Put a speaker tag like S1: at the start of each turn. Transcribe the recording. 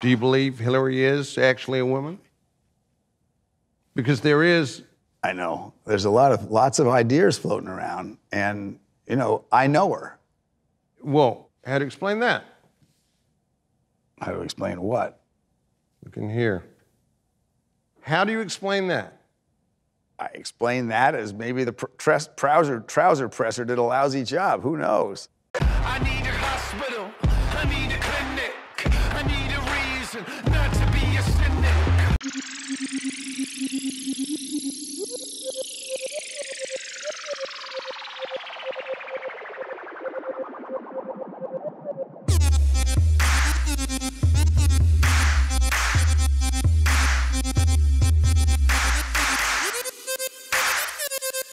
S1: Do you believe Hillary is actually a woman? Because there is.
S2: I know. There's a lot of lots of ideas floating around, and you know, I know her.
S1: Well, how to explain that?
S2: How to explain what?
S1: Look in here. How do you explain that?
S2: I explain that as maybe the pr- trouser trouser presser did a lousy job. Who knows?
S3: I need a hospital. I need a clinic.